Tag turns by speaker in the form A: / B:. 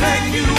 A: take you.